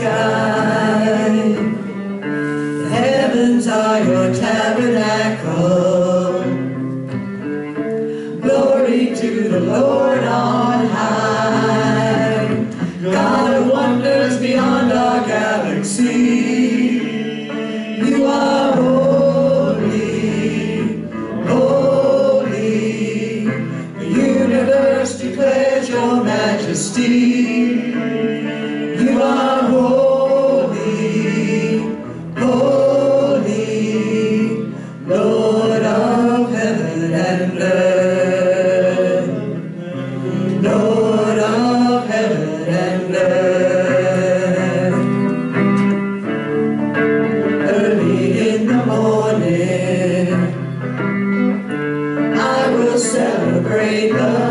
sky. The heavens are your tabernacle. Glory to the Lord on high. God of wonders beyond our galaxy. I will celebrate the